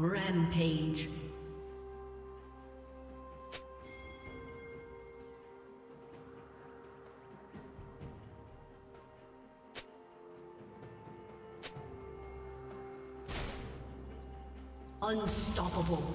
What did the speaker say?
Rampage. Unstoppable.